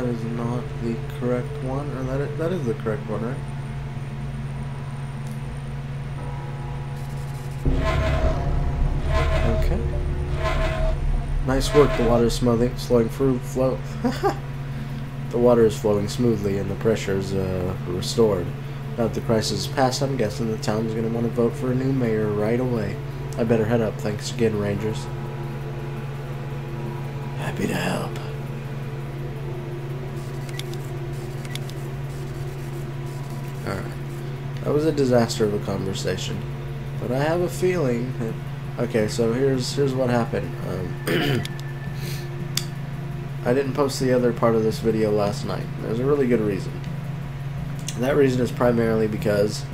that is not the correct one, or that is, that is the correct one, right? Okay. Nice work. The water is smoothing, slowing through flow. the water is flowing smoothly, and the pressure is uh, restored. Now that the crisis is past, I'm guessing the town is going to want to vote for a new mayor right away. I better head up. Thanks again, Rangers. Happy to help. Alright. That was a disaster of a conversation. But I have a feeling that Okay, so here's here's what happened. Um, I didn't post the other part of this video last night. There's a really good reason. That reason is primarily because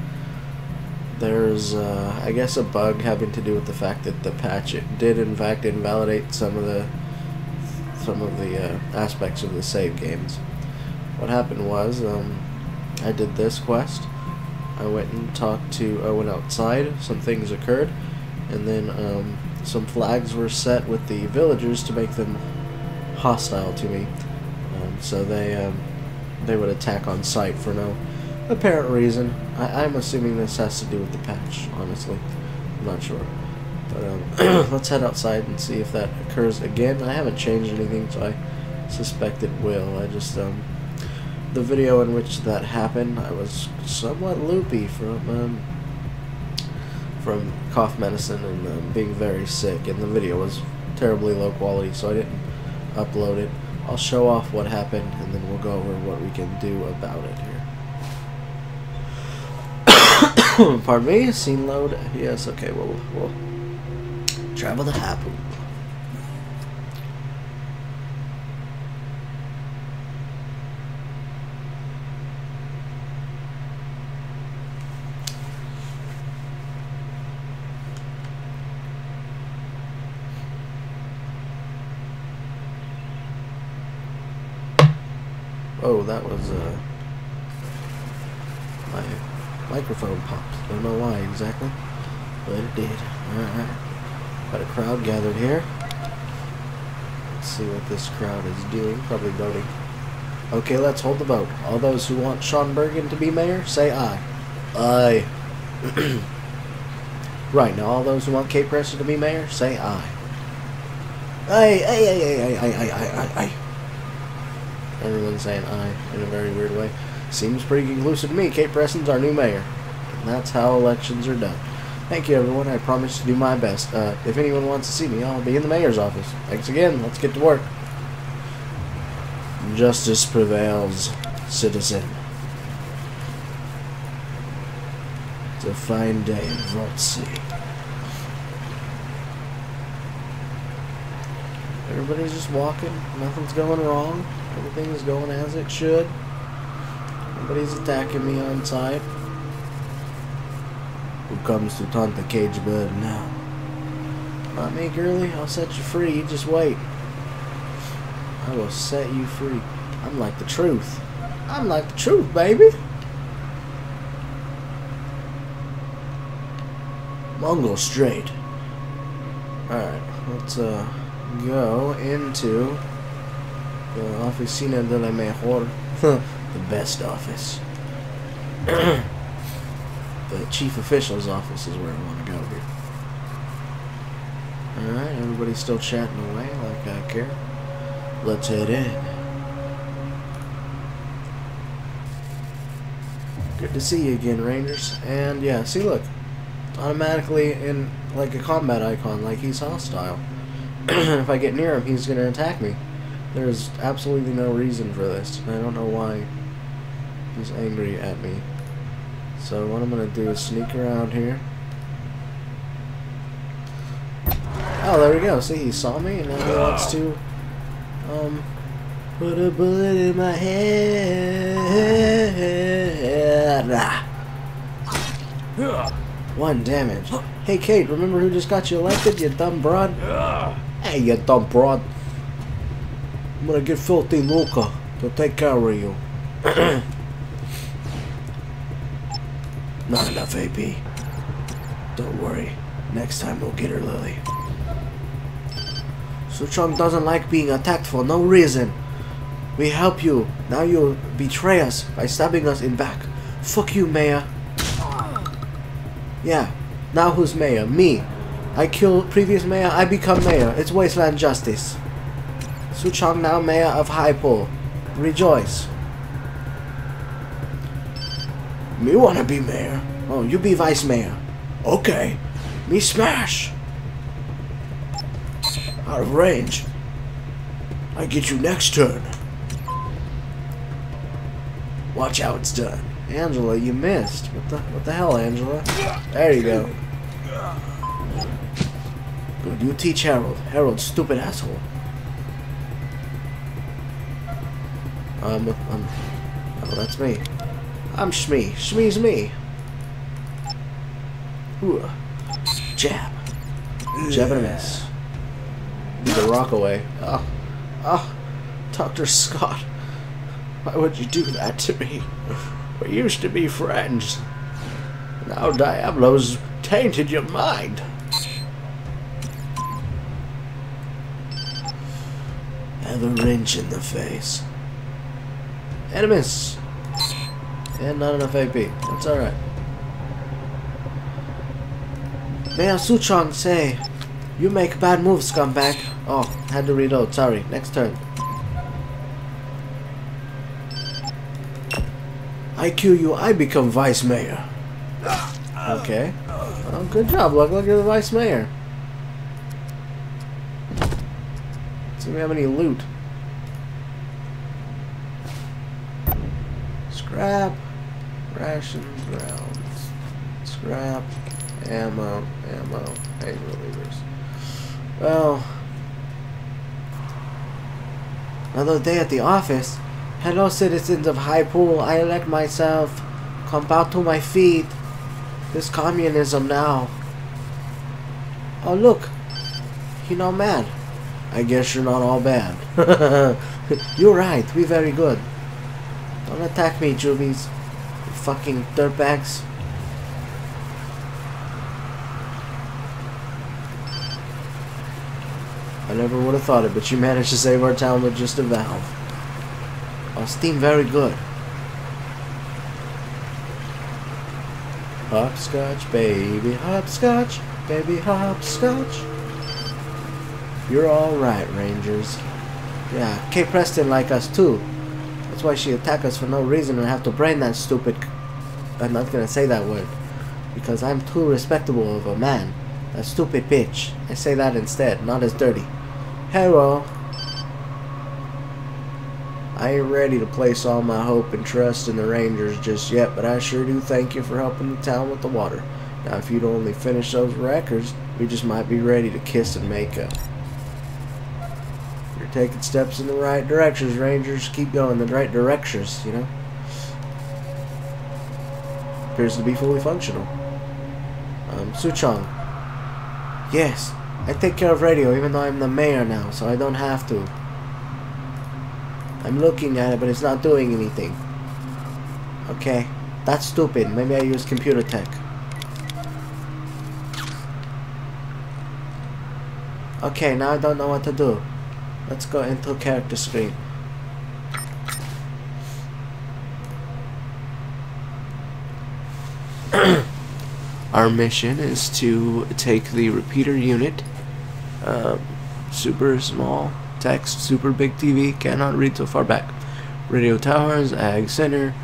there's, uh, I guess, a bug having to do with the fact that the patch it did in fact invalidate some of the some of the uh, aspects of the save games. What happened was, um, I did this quest. I went and talked to, I went outside. Some things occurred and then um, some flags were set with the villagers to make them hostile to me. Um, so they um, they would attack on sight for no apparent reason. I, am assuming this has to do with the patch. Honestly, I'm not sure. But um, let's head outside and see if that occurs again. I haven't changed anything, so I suspect it will. I just um, the video in which that happened, I was somewhat loopy from um, from cough medicine and um, being very sick, and the video was terribly low quality, so I didn't upload it. I'll show off what happened, and then we'll go over what we can do about it here. Pardon me, scene load. Yes, okay, we'll, we'll travel to Highpool. Oh, that was, uh, my microphone popped. Don't know why exactly, but it did. Alright. Got a crowd gathered here. Let's see what this crowd is doing. Probably voting. Okay, let's hold the vote. All those who want Sean Bergen to be mayor, say aye. Aye. right, now all those who want Kate Preston to be mayor, say aye. Aye, aye, aye, aye, aye, aye, aye, aye, aye. Saying aye in a very weird way. Seems pretty conclusive to me. Kate Preston's our new mayor. And that's how elections are done. Thank you, everyone. I promise to do my best. Uh, if anyone wants to see me, I'll be in the mayor's office. Thanks again. Let's get to work. Justice prevails, citizen. It's a fine day in Vaultsea. Everybody's just walking. Nothing's going wrong. Everything's going as it should. Nobody's attacking me on sight. Who comes to taunt the cage bird now? Not me, girly. I'll set you free. You just wait. I will set you free. I'm like the truth. I'm like the truth, baby. Mongol straight. Alright, let's uh, go into the Oficina de la Mejor. the best office. the chief official's office is where I want to go here. Alright, everybody's still chatting away like I care. Let's head in. Good to see you again, Rangers. And yeah, see look. Automatically in like a combat icon, like he's hostile. if I get near him, he's gonna attack me. There's absolutely no reason for this. I don't know why he's angry at me. So what I'm going to do is sneak around here. Oh, there we go. See, he saw me, and now he wants to um, put a bullet in my head. One damage. Hey, Kate, remember who just got you elected, you dumb broad? Hey, you dumb broad. I'm gonna get Filthy Luca to take care of you. Not enough AP. Don't worry. Next time we'll get her, Lily. Suchong doesn't like being attacked for no reason. We help you. Now you betray us by stabbing us in back. Fuck you, Mayor. Yeah. Now who's mayor? Me. I kill previous mayor, I become mayor. It's wasteland justice. Suchong now mayor of Highpool. Rejoice. Me wanna be mayor. Oh, you be vice mayor. Okay. Me smash. Out of range. I get you next turn. Watch how it's done. Angela, you missed. What the what the hell, Angela? There you go. Good, you teach Harold. Harold, stupid asshole. Um, um, oh, that's me. I'm Shmee. Shmee's me. Ooh. Jab. Jab and a miss. The rock away. Oh. Oh. Dr. Scott. Why would you do that to me? We used to be friends. Now Diablo's tainted your mind. Have a wrench in the face. Enemies! And not enough AP. That's alright. Mayor Suchong say, you make bad moves, scumbag. Oh, had to reload. Sorry. Next turn. I kill you, I become vice mayor. Okay. Well, good job. Look, look at the vice mayor. See if we have any loot. Scrap, rations, rounds, scrap, ammo, ammo, pain relievers. Well, another day at the office. Hello, citizens of Highpool. I elect myself. Come bow to my feet. This communism now. Oh, look. He not mad. I guess you're not all bad. you're right. We're very good. Don't attack me, Jubies. You fucking dirtbags. I never would have thought it, but you managed to save our town with just a valve. Oh, Steam very good. Hopscotch, baby, hopscotch, baby, hopscotch. You're alright, Rangers. Yeah, Kate Preston like us too. That's why she attack us for no reason and have to brain that stupid... I'm not gonna say that word. Because I'm too respectable of a man. That stupid bitch. I say that instead, not as dirty. Hello. I ain't ready to place all my hope and trust in the Rangers just yet, but I sure do thank you for helping the town with the water. Now, if you'd only finish those records, we just might be ready to kiss and make up. Taking steps in the right directions, Rangers. Keep going the right directions, you know? Appears to be fully functional. Um, Suchong. Yes, I take care of radio even though I'm the mayor now, so I don't have to. I'm looking at it, but it's not doing anything. Okay, that's stupid. Maybe I use computer tech. Okay, now I don't know what to do. Let's go into character screen. Our mission is to take the repeater unit, uh, super small text, super big TV, cannot read so far back. Radio towers, ag center,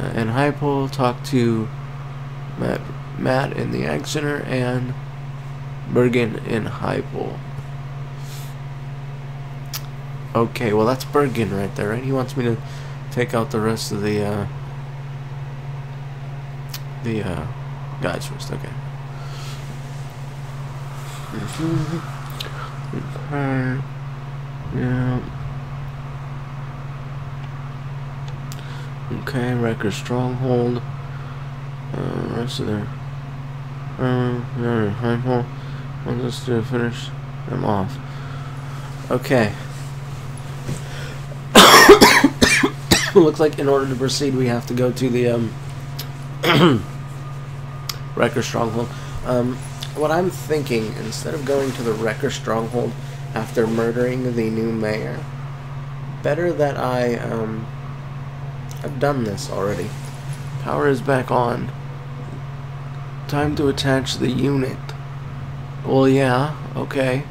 uh, and pole. Talk to Matt, Matt in the ag center and Bergen in pole. Okay, well that's Bergen right there, right? He wants me to take out the rest of the uh, the uh, guys first. Okay. okay. Yeah. Okay, Wrecker Stronghold. Uh, rest of their. Uh, yeah, high. Once this to finish, I'm off. Okay. Looks like in order to proceed, we have to go to the um, Wrecker Stronghold. Um, what I'm thinking, instead of going to the Wrecker Stronghold after murdering the new mayor, better that I, um, I've done this already. Power is back on. Time to attach the unit. Well, yeah, okay.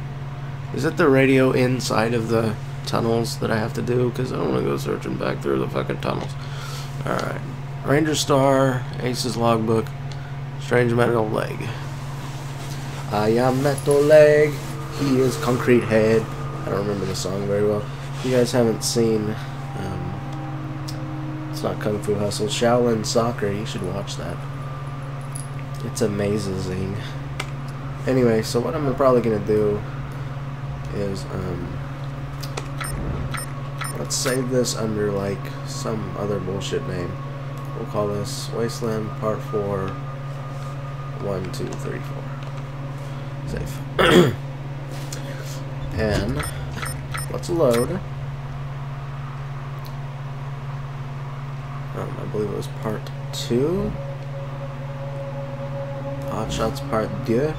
Is it the radio inside of the tunnels that I have to do? Because I don't want to go searching back through the fucking tunnels. Alright. Ranger Star, Ace's Logbook, Strange Metal Leg. I am Metal Leg, he is Concrete Head. I don't remember the song very well. If you guys haven't seen, um, it's not Kung Fu Hustle, Shaolin Soccer, you should watch that. It's amazing. Anyway, so what I'm probably going to do is, um, let's save this under, like, some other bullshit name. We'll call this Wasteland Part 4, 1, 2, 3, 4. Save. and, let's load. Um, I believe it was Part 2. Hot Shots Part 2.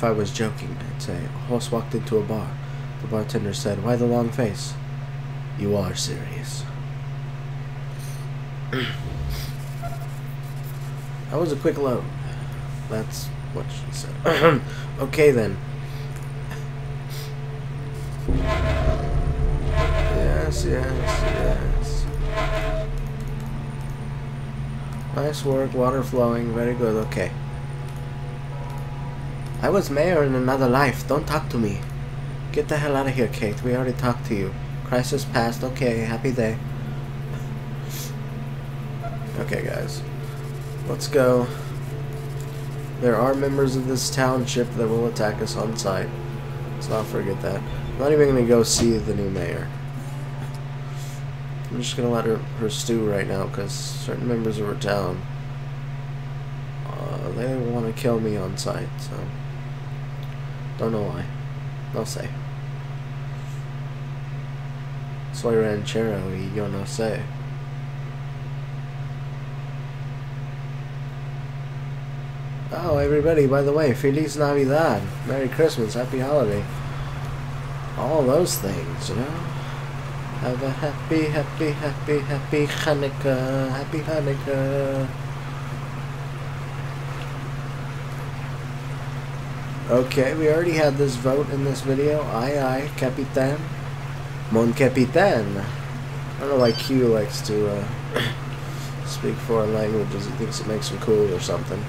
If I was joking, I'd say, a horse walked into a bar. The bartender said, Why the long face? You are serious. that was a quick load. That's what she said. okay then. Yes, yes, yes. Nice work, water flowing, very good, okay. I was mayor in another life. Don't talk to me. Get the hell out of here, Kate. We already talked to you. Crisis passed. Okay, happy day. Okay, guys. Let's go. There are members of this township that will attack us on sight. Let's not forget that. I'm not even going to go see the new mayor. I'm just going to let her, her stew right now because certain members of her town, uh, they want to kill me on sight, so... Don't know why. No say. Soy ranchero y yo no sé. Oh, everybody, by the way, Feliz Navidad. Merry Christmas, Happy Holiday. All those things, you know? Have a happy, happy, happy, happy Hanukkah. Happy Hanukkah. Okay, we already had this vote in this video. Aye, aye, Capitan. Mon Capitan. I don't know why Q likes to uh, speak foreign languages. He thinks it makes him cool or something.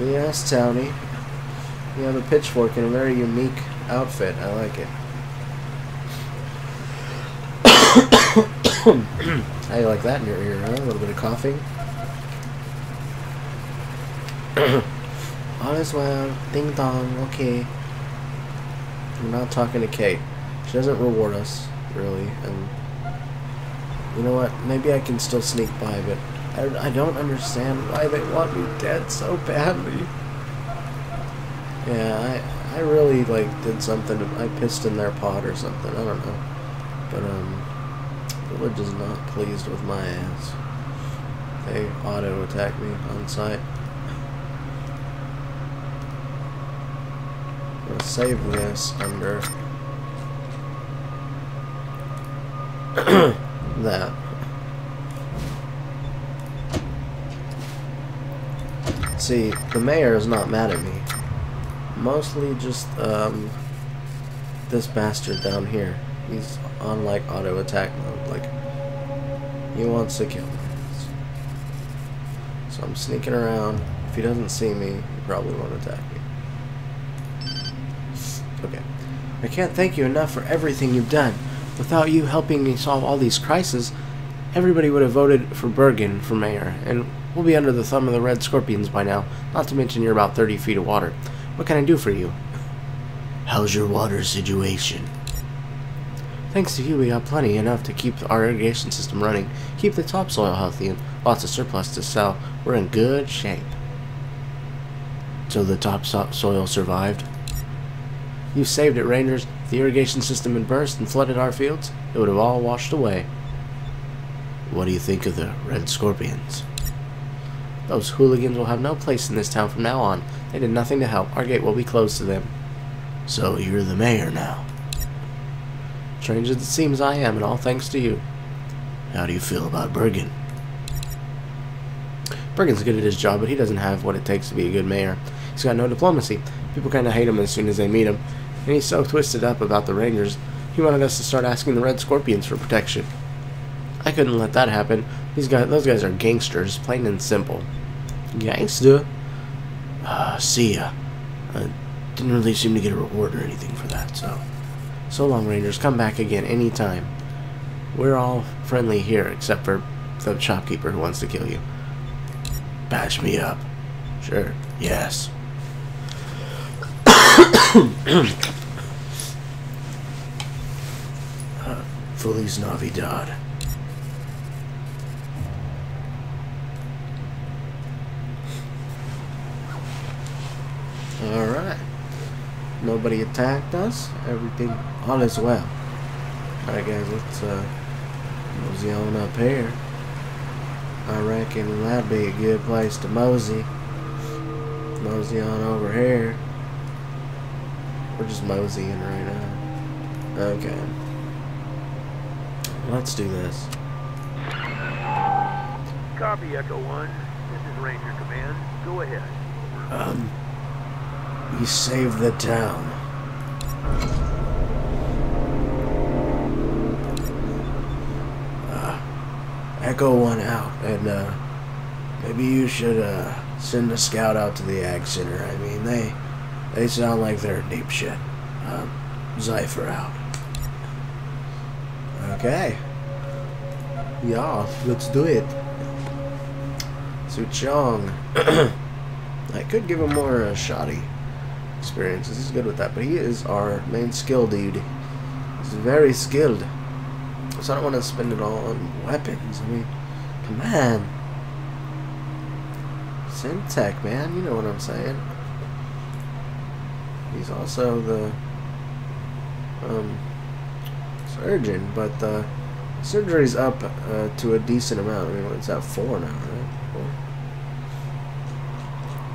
Yes, Townie. You have a pitchfork in a very unique outfit. I like it. How you like that in your ear, huh? A little bit of coughing. All is well. Ding dong. Okay. I'm not talking to Kate. She doesn't reward us, really. And you know what? Maybe I can still sneak by, but I, I don't understand why they want me dead so badly. Yeah, I I really like did something. I pissed in their pot or something. I don't know. But um, village is not pleased with my ass. They auto attack me on sight. We'll save this under that. See, the mayor is not mad at me. Mostly just, um, this bastard down here. He's on, like, auto attack mode. Like, he wants to kill me. So I'm sneaking around. If he doesn't see me, he probably won't attack me. Okay. I can't thank you enough for everything you've done. Without you helping me solve all these crises, everybody would have voted for Bergen for mayor, and we'll be under the thumb of the Red Scorpions by now, not to mention you're about 30 feet of water. What can I do for you? How's your water situation? Thanks to you, we got plenty, enough to keep our irrigation system running, keep the topsoil healthy, and lots of surplus to sell. We're in good shape. So the topsoil survived? You saved it, Rangers. If the irrigation system had burst and flooded our fields, it would have all washed away. What do you think of the Red Scorpions? Those hooligans will have no place in this town from now on. They did nothing to help. Our gate will be closed to them. So you're the mayor now. Strange as it seems, I am, and all thanks to you. How do you feel about Bergen? Bergen's good at his job, but he doesn't have what it takes to be a good mayor. He's got no diplomacy. People kind of hate him as soon as they meet him. And he's so twisted up about the Rangers, he wanted us to start asking the Red Scorpions for protection. I couldn't let that happen. These guys, those guys are gangsters, plain and simple. Gangster? Uh, see ya. I didn't really seem to get a reward or anything for that, so... So long, Rangers. Come back again anytime. We're all friendly here, except for the shopkeeper who wants to kill you. Bash me up. Sure. Yes. uh, Feliz Navidad. Alright. Nobody attacked us. Everything, all is well. Alright guys, let's uh, mosey on up here. I reckon that'd be a good place to mosey. Mosey on over here. We're just moseying right now. Okay. Let's do this. Copy, Echo 1. This is Ranger Command. Go ahead. Um, we saved the town. Uh, Echo 1 out, and uh, maybe you should uh, send a scout out to the Ag Center. I mean, they they sound like they're deep shit. Um, Zypher out. Okay. Yeah, let's do it. Suchong. I could give him more uh, shoddy experiences. He's good with that, but he is our main skill dude. He's very skilled. So I don't want to spend it all on weapons. I mean, come on. Syntech, man. You know what I'm saying. He's also the um, surgeon, but uh, surgery's up uh, to a decent amount. I mean, it's at four now, right? Four.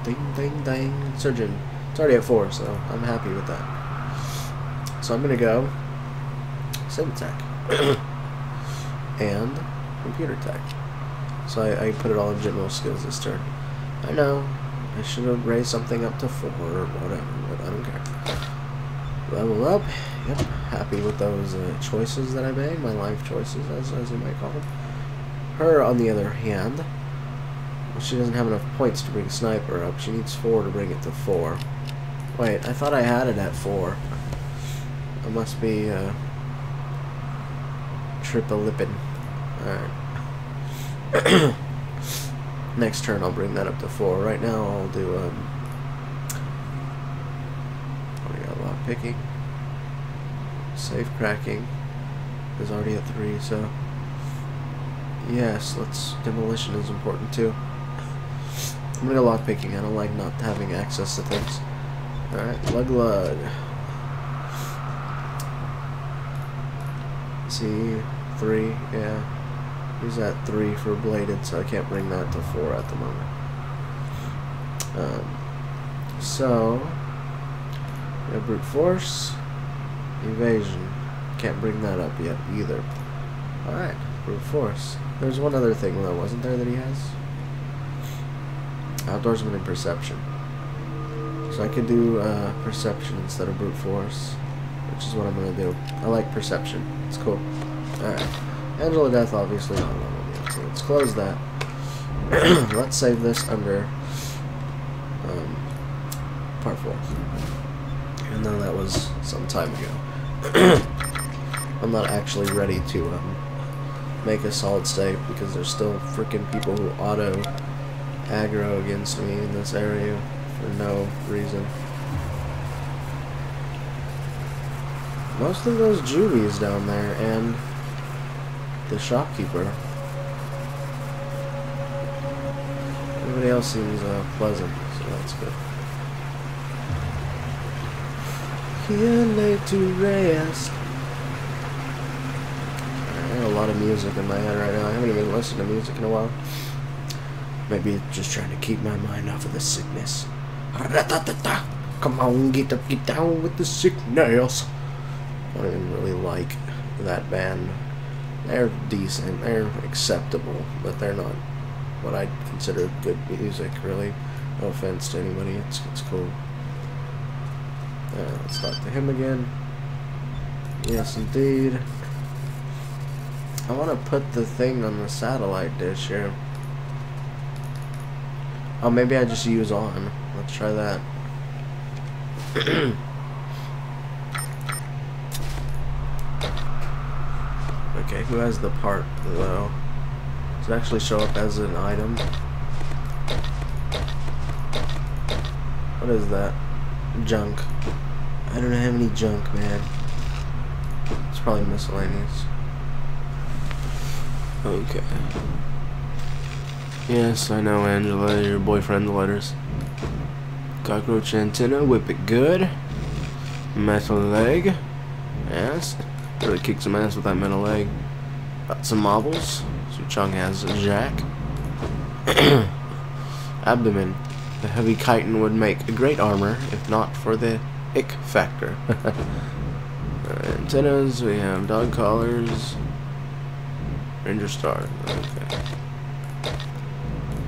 Ding, ding, ding. Surgeon. It's already at four, so I'm happy with that. So I'm gonna go Syntech and computer tech. So I, I put it all in general skills this turn. I know I should have raised something up to four or whatever, but I don't care. Level up. Yep, happy with those uh, choices that I made, my life choices, as, as you might call them. Her, on the other hand, she doesn't have enough points to bring Sniper up. She needs four to bring it to four. Wait, I thought I had it at four. I must be uh, triple lippin. Alright. Next turn I'll bring that up to four. Right now I'll do um what do we got lock picking. Safe cracking is already at three, so yes, let's demolition is important too. I'm gonna go lock picking. I don't like not having access to things. Alright, lug lug. See, three, yeah. He's at three for bladed, so I can't bring that to four at the moment. Um, so, we have brute force, evasion. Can't bring that up yet either. Alright, brute force. There's one other thing though, wasn't there, that he has? Outdoorsman and perception. So I could do uh, perception instead of brute force, which is what I'm going to do. I like perception. It's cool. Alright. Angel of Death, obviously not level yet, so let's close that. let's save this under um, part 4. Even though that was some time ago. I'm not actually ready to um, make a solid state because there's still freaking people who auto aggro against me in this area for no reason. Mostly those juvies down there and the shopkeeper. Everybody else seems uh, pleasant, so that's good. Here late to rest. I have a lot of music in my head right now. I haven't even listened to music in a while. Maybe it's just trying to keep my mind off of the sickness. Come on, get up, get down with the sickness. I don't even really like that band. They're decent, they're acceptable, but they're not what I'd consider good music, really. No offense to anybody, it's, it's cool. Uh, let's talk to him again. Yes, indeed. I want to put the thing on the satellite dish here. Oh, maybe I just use on. Let's try that. okay, who has the part, though? Does it actually show up as an item? What is that? Junk. I don't have any junk, man. It's probably miscellaneous. Okay. Yes, I know, Angela, your boyfriend, the letters. Cockroach antenna, whip it good. Metal leg. Yes. Really kick some ass with that metal leg. Got some marbles. Suchong has a jack. Abdomen. The heavy chitin would make a great armor, if not for the ick factor. antennas, we have dog collars. Ranger Star. Okay.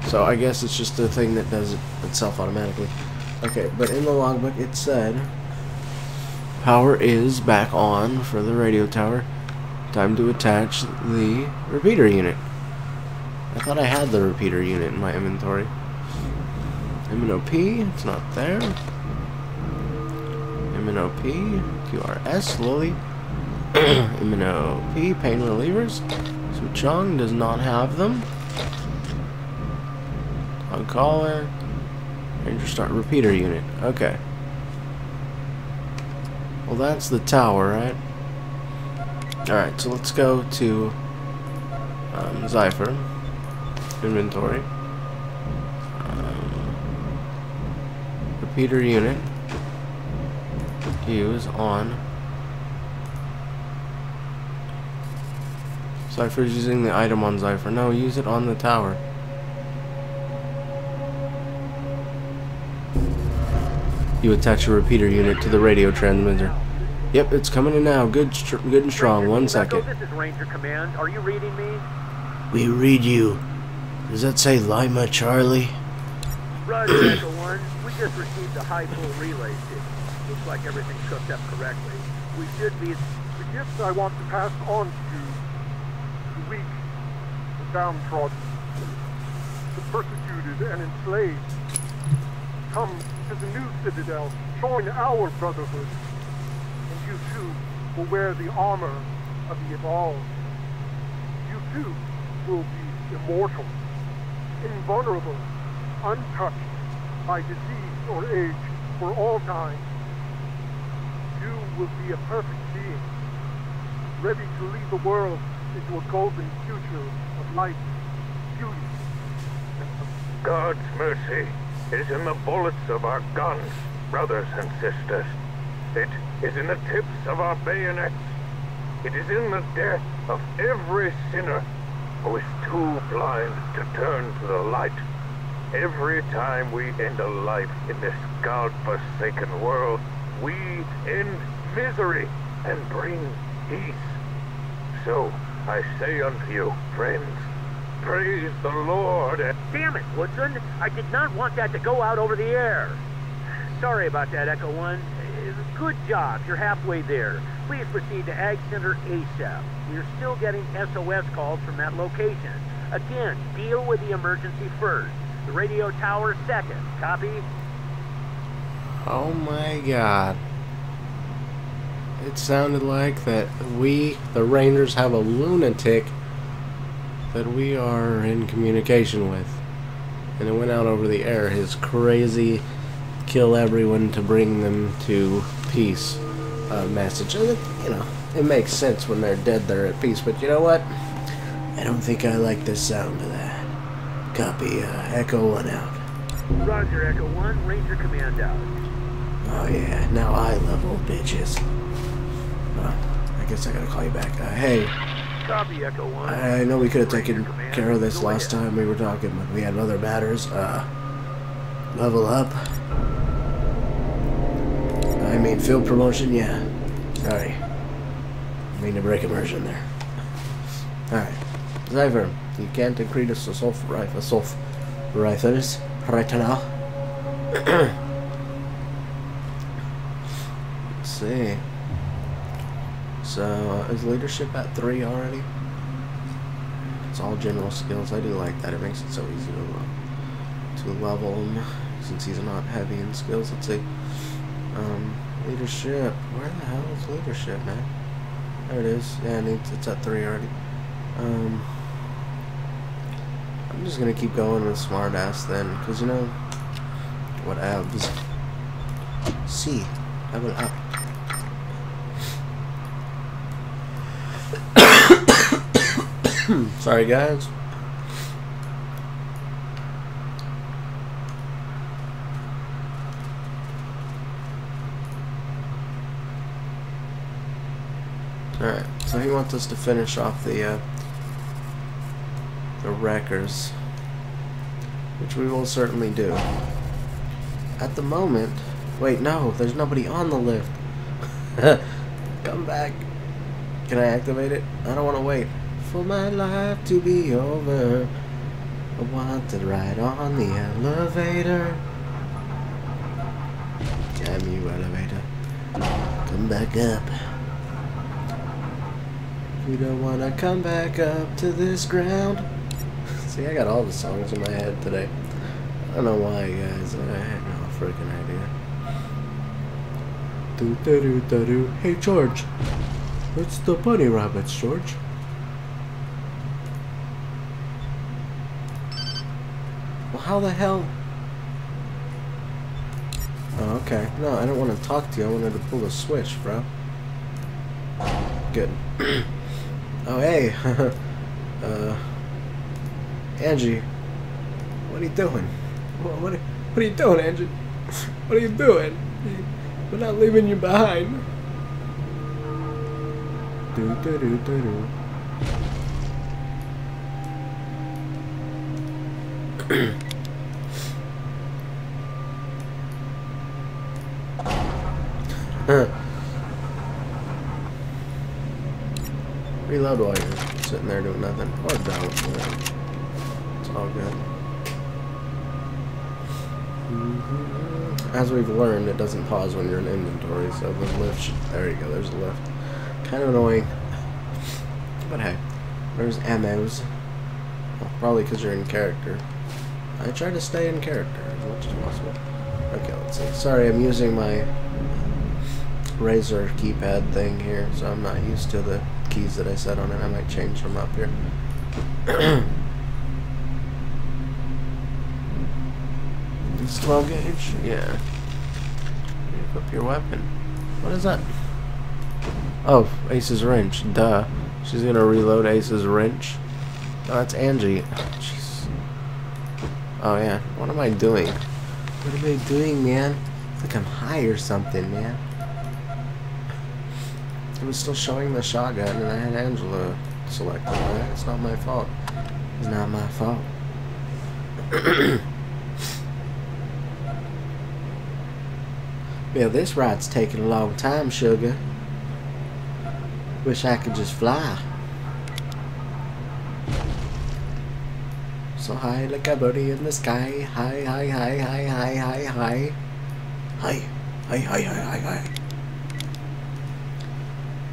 So I guess it's just a thing that does it itself automatically. Okay, but in the logbook it said power is back on for the radio tower. Time to attach the repeater unit. I thought I had the repeater unit in my inventory. MNOP, it's not there. MNOP, QRS, Lily. MNOP, pain relievers. Suchong does not have them. On caller. Ranger start repeater unit. Okay. Well, that's the tower, right? Alright, so let's go to um, Zypher. Inventory. Um, repeater unit. Use on Zypher's using the item on Zypher. No, use it on the tower. You attach a repeater unit to the radio transmitter. Yep, it's coming in now. Good, good and strong. One second. This is Ranger Command. Are you reading me? We read you. Does that say Lima Charlie? Roger, Echo One. We just received a Highpool relay signal. Looks like everything's hooked up correctly. We should be. The gifts I want to pass on to you the weak, the downtrodden, the persecuted and enslaved. Come to the new citadel, join our brotherhood, and you too will wear the armor of the evolved. You too will be immortal, invulnerable, untouched by disease or age for all time. You will be a perfect being, ready to lead the world into a golden future of light, beauty, God's mercy is in the bullets of our guns, brothers and sisters. It is in the tips of our bayonets. It is in the death of every sinner who is too blind to turn to the light. Every time we end a life in this God-forsaken world, we end misery and bring peace. So, I say unto you, friends, praise the Lord. Damn it, Woodson! I did not want that to go out over the air. Sorry about that, Echo One. Good job. You're halfway there. Please proceed to Ag Center ASAP. We're still getting SOS calls from that location. Again, deal with the emergency first. The radio tower second. Copy? Oh my god. It sounded like that we, the Rangers, have a lunatic that we are in communication with. And it went out over the air, his crazy kill everyone to bring them to peace uh, message. And you know, it makes sense when they're dead they're at peace, but you know what? I don't think I like the sound of that. Copy, uh, Echo 1 out. Roger, Echo One. Ranger Command out. Oh yeah, now I love old bitches. Uh, I guess I gotta call you back. Uh, hey, Copy, Echo 1. I know we could have taken care of this last time we were talking, but we had other matters. Uh, level up. I mean, field promotion, yeah. Sorry. I mean to break immersion there. Alright. Zypher, you can't increase assault rifle, assault rifles right now. Let's see. So, uh, is leadership at 3 already? It's all general skills. I do like that. It makes it so easy to, uh, to level him since he's not heavy in skills. Let's see. Um, leadership. Where the hell is leadership, man? There it is. Yeah, it's, at 3 already. Um, I'm just gonna keep going with smartass then, because you know, what abs. C. Level up. Sorry, guys. Alright, so he wants us to finish off the, uh, the wreckers. Which we will certainly do. At the moment... Wait, no, there's nobody on the lift. Come back. Can I activate it? I don't want to wait. For my life to be over, I want to ride on the elevator. Damn you, elevator. Come back up. We don't want to come back up to this ground. See, I got all the songs in my head today. I don't know why, guys. I had no freaking idea. Do do do do. Hey, George. What's the bunny rabbits, George? How the hell? Oh, okay. No, I don't want to talk to you. I wanted to pull the switch, bro. Good. oh, hey. uh, Angie. What are you doing? What, what, what are you doing, Angie? What are you doing? We're not leaving you behind. Do do do do do. Reload while you're sitting there doing nothing. Or don't. Yeah. It's all good. As we've learned, it doesn't pause when you're in inventory, so the lift should, There you go, there's a lift. Kind of annoying. But hey, there's MOs. Well, probably because you're in character. I try to stay in character as much as possible. Okay, let's see. Sorry, I'm using my Razer keypad thing here, so I'm not used to the keys that I set on it. I might change them up here. It's 12 gauge? Yeah. Equip your weapon. What is that? Oh, Ace's wrench. Duh. She's gonna reload Ace's wrench. Oh, that's Angie. Jeez. Oh, yeah. What am I doing? What am I doing, man? It's like I'm high or something, man. It was still showing the shotgun, and I had Angela selected. It's not my fault. It's not my fault. yeah, this ride's taking a long time, sugar. Wish I could just fly. So high like a birdie in the sky. High, high, high, high, high, high. High, high, high, high, high, high.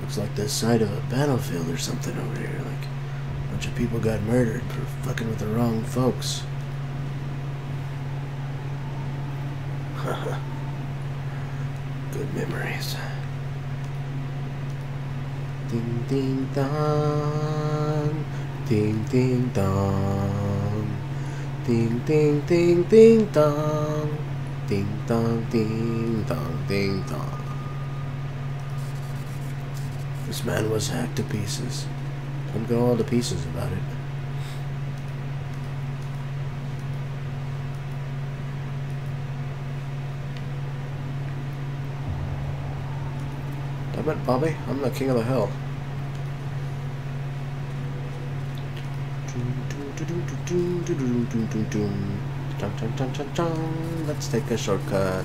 Looks like the side of a battlefield or something over here. Like a bunch of people got murdered for fucking with the wrong folks. Good memories. Ding ding dong, ding ding dong, ding ding ding ding dong, ding dong ding dong ding dong. This man was hacked to pieces. Don't go all to pieces about it. It, Bobby, I'm the king of the hill. Let's take a shortcut.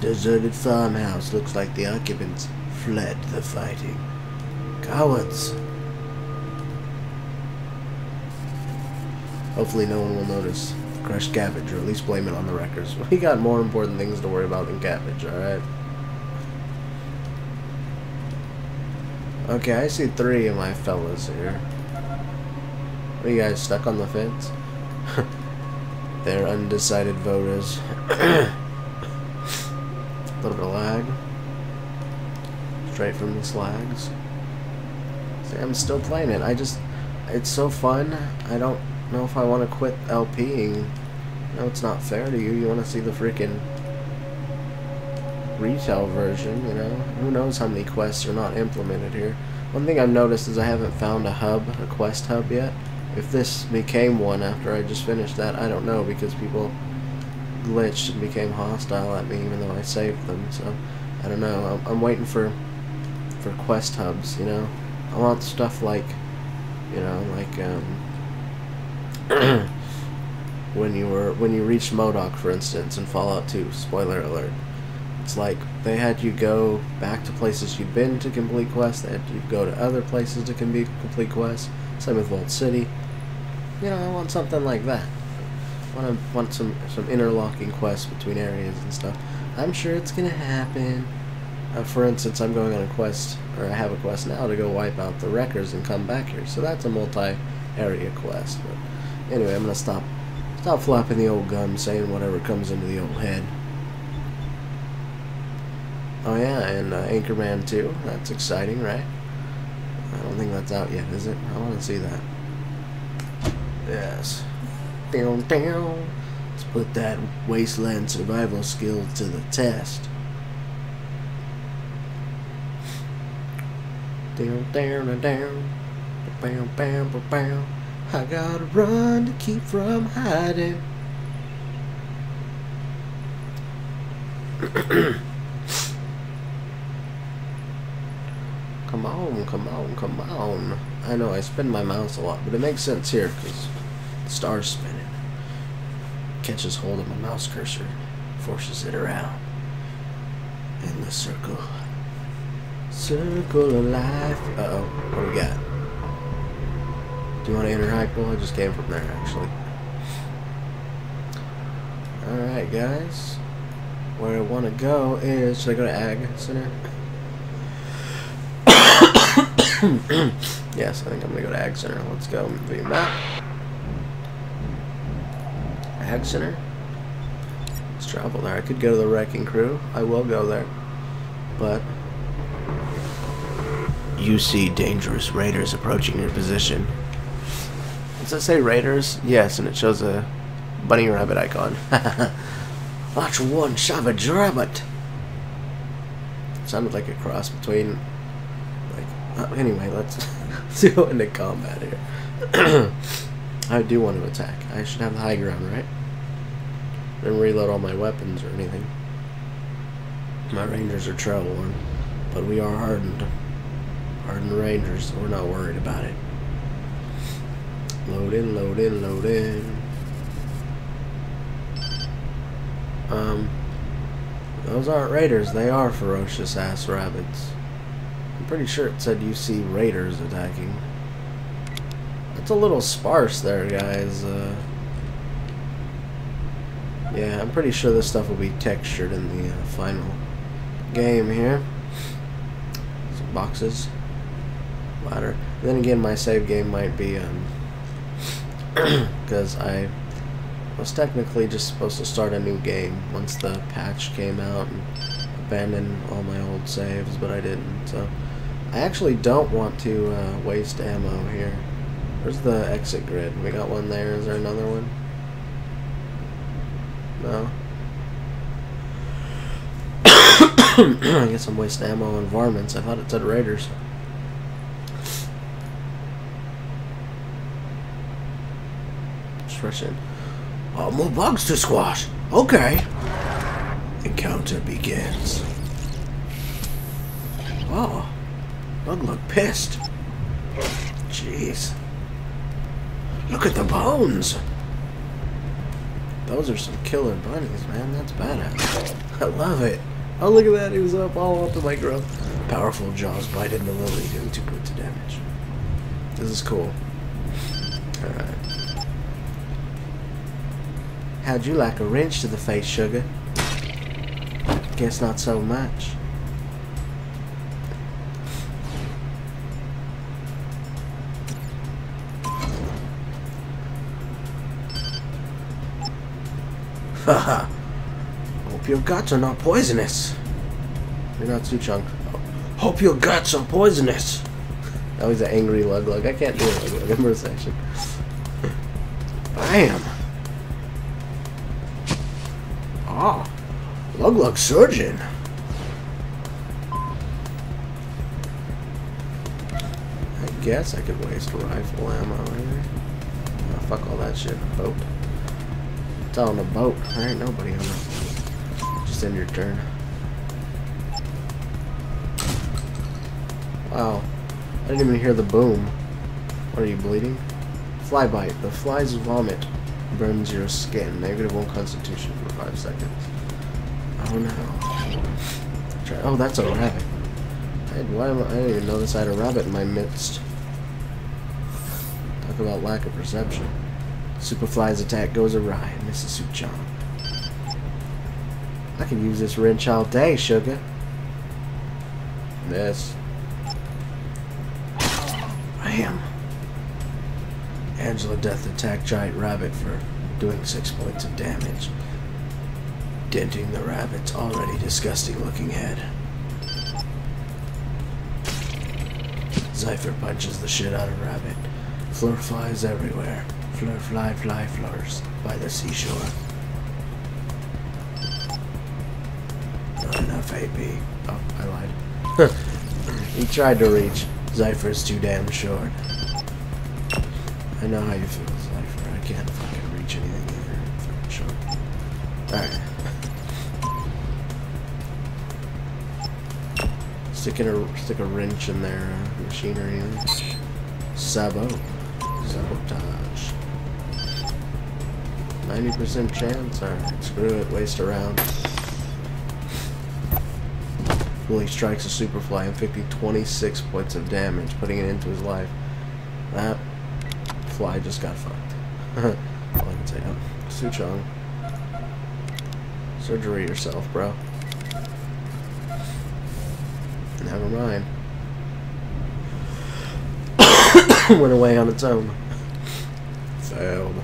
Deserted farmhouse. Looks like the occupants fled the fighting. Cowards. Hopefully no one will notice crushed cabbage, or at least blame it on the wreckers. We got more important things to worry about than cabbage, alright? Okay, I see three of my fellas here. Are you guys stuck on the fence? They're undecided voters. A little bit of lag. Straight from the slags. See, I'm still playing it. I just... It's so fun. I don't know if I want to quit LPing. No, it's not fair to you. You want to see the freaking retail version, you know? Who knows how many quests are not implemented here. One thing I've noticed is I haven't found a hub, a quest hub yet. If this became one after I just finished that, I don't know, because people glitched and became hostile at me even though I saved them, so I don't know. I'm, I'm waiting for for quest hubs, you know? I want stuff like, you know, like, um... when you were when you reached Modoc, for instance, in Fallout 2. Spoiler alert. It's like they had you go back to places you'd been to complete quests. They had you go to other places to complete quests. Same with Vault City. You know, I want something like that. I want to want some some interlocking quests between areas and stuff. I'm sure it's gonna happen. Uh, for instance, I'm going on a quest, or I have a quest now to go wipe out the wreckers and come back here. So that's a multi-area quest. But anyway, I'm gonna stop Stop flapping the old gum, saying whatever comes into the old head. Oh yeah, and uh, Anchorman 2. That's exciting, right? I don't think that's out yet, is it? I want to see that. Yes. Down, down. Let's put that wasteland survival skill to the test. Down, down, down. Bam, bam, bam, bam. I gotta run to keep from hiding. come on, come on, come on. I know I spin my mouse a lot, but it makes sense here because the star's spinning. Catches hold of my mouse cursor, forces it around in the circle. Circle of life. Uh oh, what do we got? Do you want to enter Highpool? I just came from there, actually. Alright, guys. Where I want to go is... Should I go to Ag Center? yes, I think I'm to go to Ag Center. Let's go. View map. Ag Center. Let's travel there. I could go to the Wrecking Crew. I will go there. But... You see dangerous raiders approaching your position. Does it say Raiders? Yes, and it shows a bunny rabbit icon. Watch one savage rabbit. Sounded like a cross between, uh, anyway, let's, let's go into combat here. I do want to attack. I should have the high ground, right? Didn't reload all my weapons or anything. My rangers are trail worn, but we are hardened. Hardened rangers, so we're not worried about it. Load in, load in, load in. Um, those aren't raiders. They are ferocious ass rabbits. I'm pretty sure it said you see raiders attacking. It's a little sparse there, guys. Uh, yeah, I'm pretty sure this stuff will be textured in the uh, final game here. Some boxes. Ladder. Then again, my save game might be um, because I was technically just supposed to start a new game once the patch came out and abandon all my old saves, but I didn't. So I actually don't want to uh, waste ammo here. Where's the exit grid? We got one there. Is there another one? No. I guess I'm wasting ammo on varmints. I thought it said raiders. expression. Oh, more bugs to squash. Okay. Encounter begins. Oh, bug look pissed. Jeez. Look at the bones! Those are some killer bunnies, man. That's badass. I love it. Oh, look at that. He was up all up to my. Powerful jaws bite into Lily, doing two points of damage. This is cool. Alright. How'd you like a wrench to the face, sugar? Guess not so much. Haha. Hope your guts are not poisonous. You're not Suchong. Hope your guts are poisonous. That was an angry lug lug. I can't do it like impersonation. Bam. Ah. Lug lug surgeon. I guess I could waste rifle ammo. Right? Oh, fuck all that shit. Boat. It's on a boat. There ain't nobody on it. Just end your turn. Wow. I didn't even hear the boom. What are you bleeding? Fly bite. The fly's vomit burns your skin. Negative one constitution for five seconds. Oh no. Oh, that's a rabbit. I, why I didn't even notice I had a rabbit in my midst. Talk about lack of perception. Superfly's attack goes awry, Mrs. Suchong. I can use this wrench all day, sugar. Miss. Bam. Angela Death attacked Giant Rabbit for doing six points of damage. Denting the rabbit's already disgusting looking head. Zypher punches the shit out of Rabbit. Fleur flies everywhere. Fleur fly fly fleurs by the seashore. Not enough AP. Oh, I lied. he tried to reach. Zypher's too damn short. I know how you feel, Zypher. I can't fucking reach anything either. Fucking short. Alright. Sticking a stick a wrench in their uh, machinery. Sabo. Sabotage. 90% chance? Alright, screw it, waste a round. Willie strikes a superfly, inflicting 26 points of damage, putting it into his life. That fly just got fucked. All I can say. Um, oh, Suchong. Surgery yourself, bro. Never mind. Went away on its own. Failed.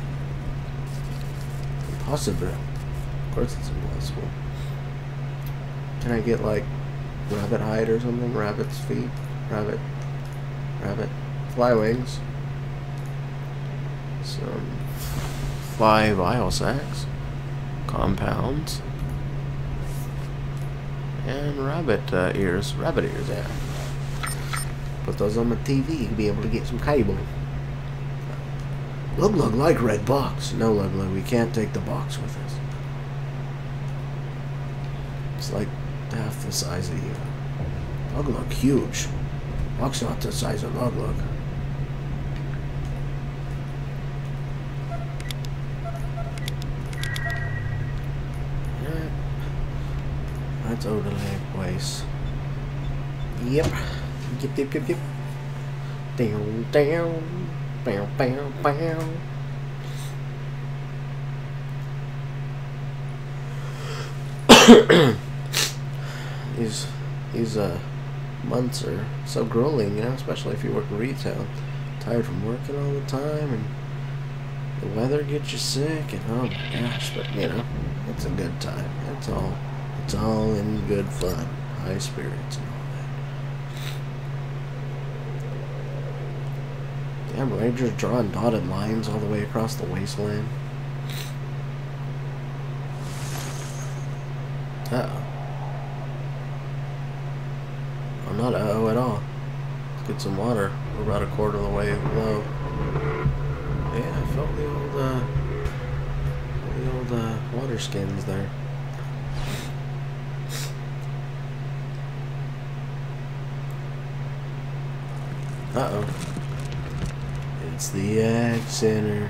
Impossible. Of course it's impossible. Can I get like rabbit hide or something? Rabbit's feet? Rabbit. Rabbit. Fly wings. Some fly vial sacks. Compounds. And rabbit uh, ears. Rabbit ears, yeah. Put those on the TV to be able to get some cable. Lug Lug like red box. No, Lug Lug, we can't take the box with us. It's like half the size of you. Lug Lug huge. Box not the size of Lug Lug. That's Odelay place. Yep. Yep, yep, yep, yep. Down, down. Bow, bow, bow. these these uh months are so grueling, you know, especially if you work retail. Tired from working all the time and the weather gets you sick and oh my gosh, but you know, it's a good time. It's all it's all in good fun. High spirits and all that. Damn Rangers drawing dotted lines all the way across the wasteland. Uh oh. I'm not uh-oh at all. Let's get some water. We're about a quarter of the way below. Yeah, I felt the old, uh, the old, uh, water skins there. The Ag Center.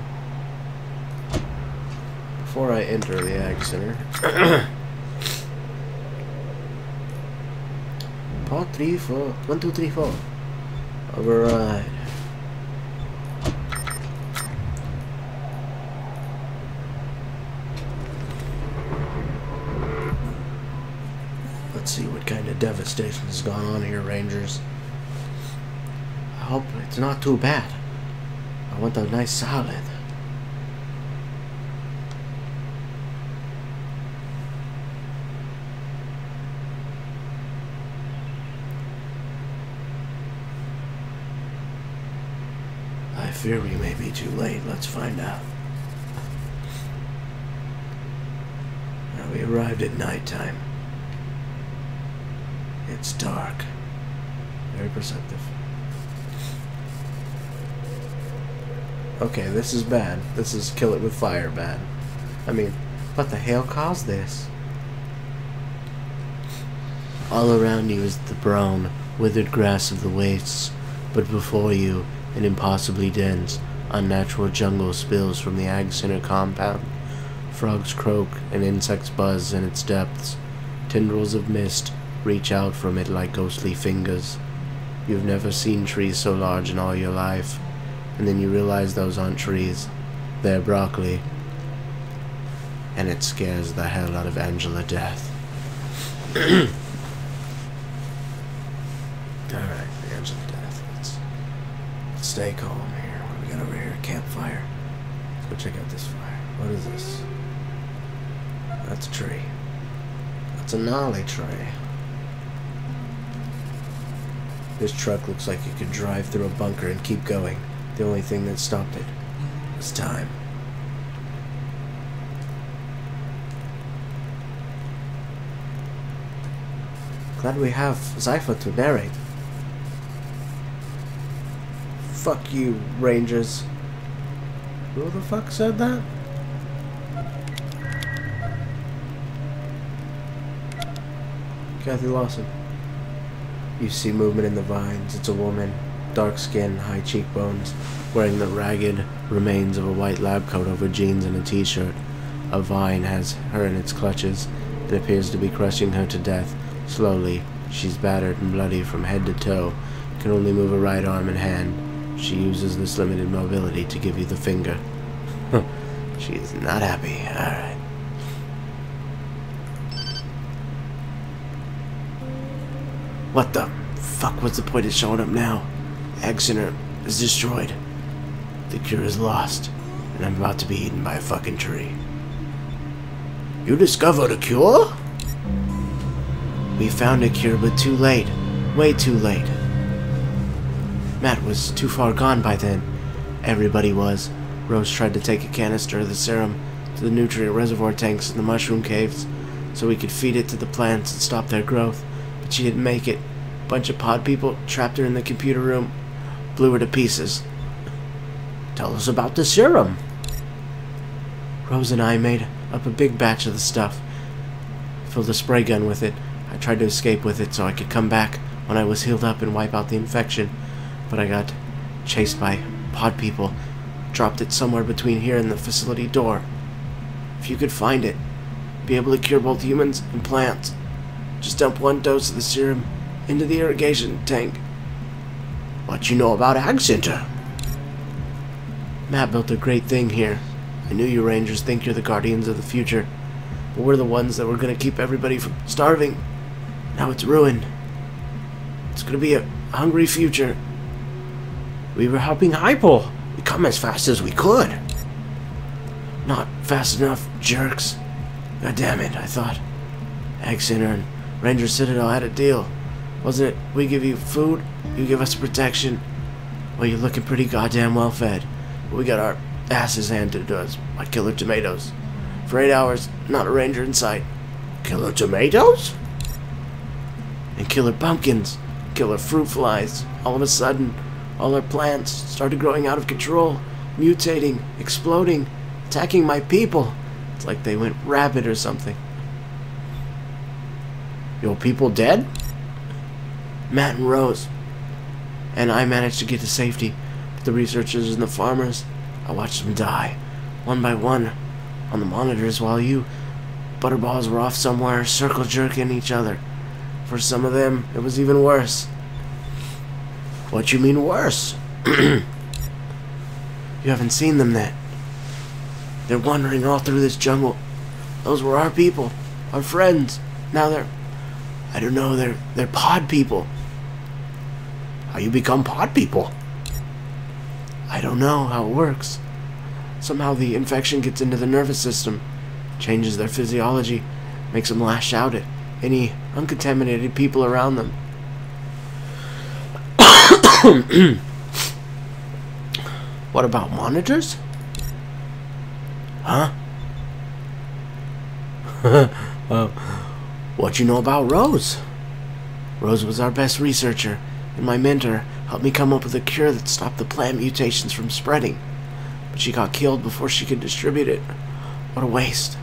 Before I enter the Ag Center, Paul three four one two three four. Override. Let's see what kind of devastation has gone on here, Rangers. I hope it's not too bad. Want a nice salad. I fear we may be too late. Let's find out. Now we arrived at nighttime. It's dark. Very perceptive. Okay, this is bad. This is kill it with fire bad. I mean, what the hell caused this? All around you is the brown, withered grass of the wastes, but before you, an impossibly dense, unnatural jungle spills from the Ag Center compound. Frogs croak and insects buzz in its depths. Tendrils of mist reach out from it like ghostly fingers. You've never seen trees so large in all your life, and then you realize those aren't trees. They're broccoli. And it scares the hell out of Angela Death. Alright, Angela Death. Let's stay calm here. What do we got over here? Campfire. Let's go check out this fire. What is this? That's a tree. That's a gnarly tree. This truck looks like it could drive through a bunker and keep going. The only thing that stopped it was time. Glad we have Zypher to narrate. Fuck you, Rangers. Who the fuck said that? Kathy Lawson. You see movement in the vines. It's a woman. Dark skin, high cheekbones, wearing the ragged remains of a white lab coat over jeans and a t-shirt. A vine has her in its clutches. It appears to be crushing her to death. Slowly, she's battered and bloody from head to toe. Can only move her right arm and hand. She uses this limited mobility to give you the finger. she is not happy. Alright. What the fuck was the point of showing up now? Ag Center is destroyed. The cure is lost, and I'm about to be eaten by a fucking tree. You discovered a cure? We found a cure, but too late. Way too late. Matt was too far gone by then. Everybody was. Rose tried to take a canister of the serum to the nutrient reservoir tanks in the mushroom caves so we could feed it to the plants and stop their growth, but she didn't make it. Bunch of pod people trapped her in the computer room, blew her to pieces. Tell us about the serum. Rose and I made up a big batch of the stuff. Filled a spray gun with it. I tried to escape with it so I could come back when I was healed up and wipe out the infection. But I got chased by pod people. Dropped it somewhere between here and the facility door. If you could find it, be able to cure both humans and plants. Just dump one dose of the serum into the irrigation tank. What you know about Ag Center? Matt built a great thing here. I knew you Rangers think you're the guardians of the future, but we're the ones that were gonna keep everybody from starving. Now it's ruined. It's gonna be a hungry future. We were helping Highpool. We come as fast as we could. Not fast enough, jerks. God damn it, I thought. Ag Center and Ranger Citadel had a deal. Wasn't it? We give you food, you give us protection. Well, you're looking pretty goddamn well fed. We got our asses handed to us by killer tomatoes. For eight hours, not a ranger in sight. Killer tomatoes? And killer pumpkins, killer fruit flies. All of a sudden, all our plants started growing out of control, mutating, exploding, attacking my people. It's like they went rabid or something. Your people dead? Matt and Rose. And I managed to get to safety. The researchers and the farmers, I watched them die, one by one, on the monitors while you butterballs were off somewhere circle jerking each other. For some of them, it was even worse. What you mean worse? you haven't seen them then. They're wandering all through this jungle. Those were our people, our friends. Now they're, I don't know, they're they're pod people. How you become pod people? I don't know how it works. Somehow the infection gets into the nervous system, changes their physiology, makes them lash out at any uncontaminated people around them. what about monitors? Huh? what you know about Rose? Rose was our best researcher, and my mentor helped me come up with a cure that stopped the plant mutations from spreading. But she got killed before she could distribute it. What a waste.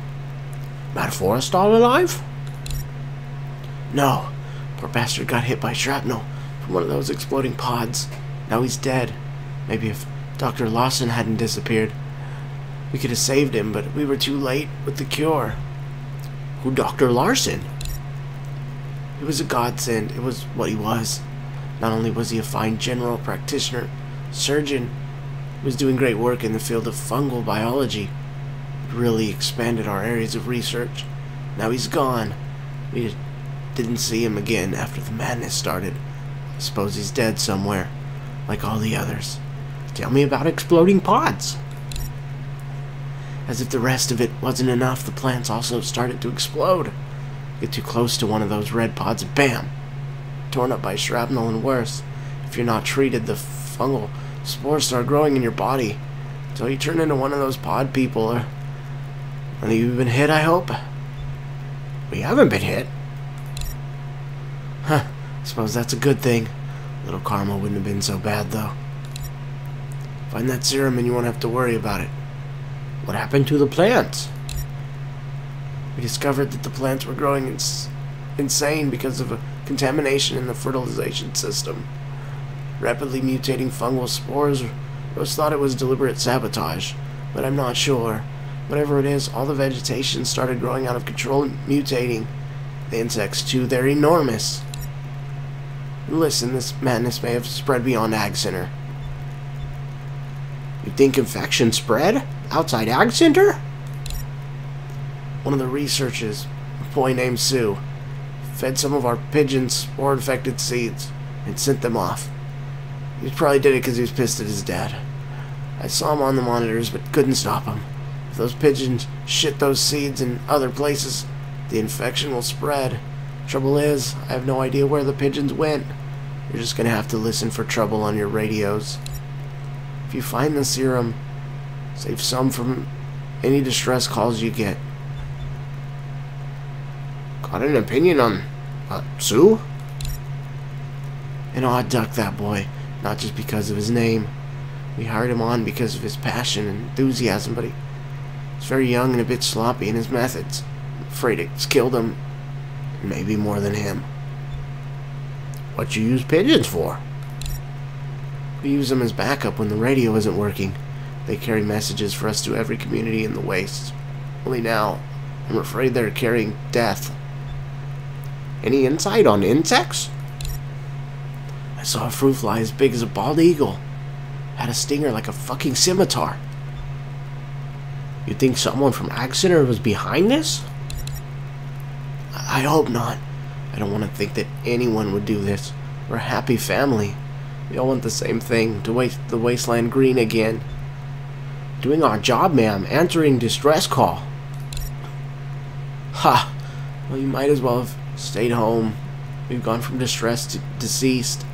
Matt Forrestal alive? No. Poor bastard got hit by shrapnel from one of those exploding pods. Now he's dead. Maybe if Dr. Lawson hadn't disappeared, we could have saved him, but we were too late with the cure. Who Dr. Larson? He was a godsend. It was what he was. Not only was he a fine general practitioner, surgeon, he was doing great work in the field of fungal biology. It really expanded our areas of research. Now he's gone. We didn't see him again after the madness started. I suppose he's dead somewhere, like all the others. Tell me about exploding pods. As if the rest of it wasn't enough, the plants also started to explode. Get too close to one of those red pods, bam! Torn up by shrapnel and worse. If you're not treated, the fungal spores start growing in your body. Until you turn into one of those pod people. Uh, or, and you've been hit, I hope? We haven't been hit. Huh. Suppose that's a good thing. Little karma wouldn't have been so bad, though. Find that serum and you won't have to worry about it. What happened to the plants? We discovered that the plants were growing ins insane because of a contamination in the fertilization system. Rapidly mutating fungal spores. Rose thought it was deliberate sabotage, but I'm not sure. Whatever it is, all the vegetation started growing out of control and mutating. The insects, too, they're enormous. Listen, this madness may have spread beyond Ag Center. You think infection spread? Outside Ag Center? One of the researchers, a boy named Sue, fed some of our pigeons spore-infected seeds and sent them off. He probably did it because he was pissed at his dad. I saw him on the monitors, but couldn't stop him. If those pigeons shit those seeds in other places, the infection will spread. Trouble is, I have no idea where the pigeons went. You're just gonna have to listen for trouble on your radios. If you find the serum, save some from any distress calls you get. Got an opinion on uh, Sue? An odd duck, that boy. Not just because of his name. We hired him on because of his passion and enthusiasm, but he, he's very young and a bit sloppy in his methods. I'm afraid it's killed him. Maybe more than him. What you use pigeons for? We use them as backup when the radio isn't working. They carry messages for us to every community in the Wastes. Only now, I'm afraid they're carrying death. Any insight on insects? I saw a fruit fly as big as a bald eagle. Had a stinger like a fucking scimitar. You think someone from Ag Center was behind this? I hope not. I don't want to think that anyone would do this. We're a happy family. We all want the same thing, to waste the wasteland green again. Doing our job, ma'am. Answering distress call. Ha! Well, you might as well have stayed home. We've gone from distressed to deceased.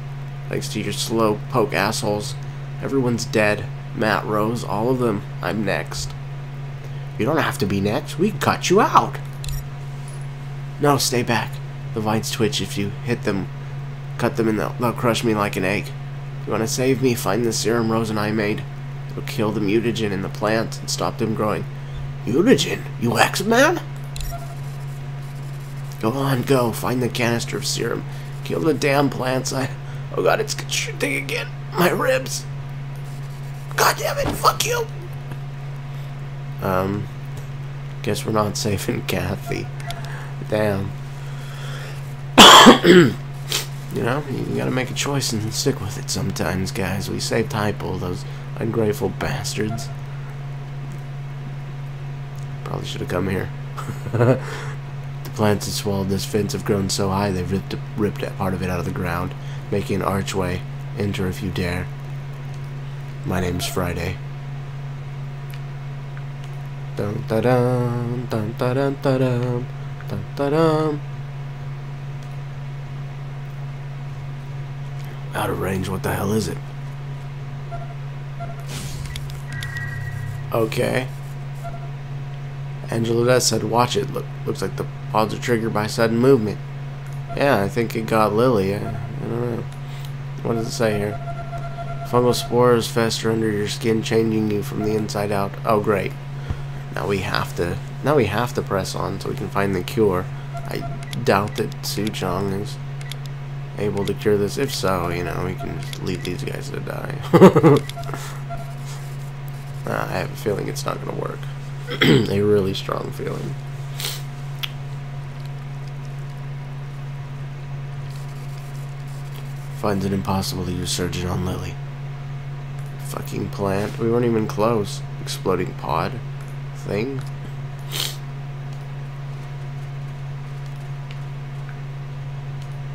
Thanks to your slow poke assholes. Everyone's dead. Matt Rose, all of them. I'm next. You don't have to be next. We cut you out. No, stay back. The vines twitch if you hit them. Cut them and they'll, they'll crush me like an egg. You want to save me? Find the serum Rose and I made. It'll kill the mutagen in the plant and stop them growing. Mutagen? You X-Man? Go on, go. Find the canister of serum. Kill the damn plants. I... Oh god, it's shooting again. My ribs. God damn it! Fuck you! Um, guess we're not saving Kathy. Damn. you know, you gotta make a choice and stick with it sometimes, guys. We saved Highpool, those ungrateful bastards. Probably should have come here. plants that swallowed this fence have grown so high they've ripped, ripped part of it out of the ground, making an archway. Enter if you dare. My name's Friday. Dun da dun da da dun da. Out of range, what the hell is it? Okay. Angela said, watch it. Look, looks like the pods are triggered by sudden movement. Yeah, I think it got Lily. I, I don't know. What does it say here? Fungal spores fester under your skin, changing you from the inside out. Oh, great. Now we have to. Now we have to press on so we can find the cure. I doubt that Suchong is able to cure this. If so, you know, we can just leave these guys to die. I have a feeling it's not going to work. a really strong feeling. Finds it impossible to use Surgeon on Lily. Fucking plant. We weren't even close. Exploding pod. Thing.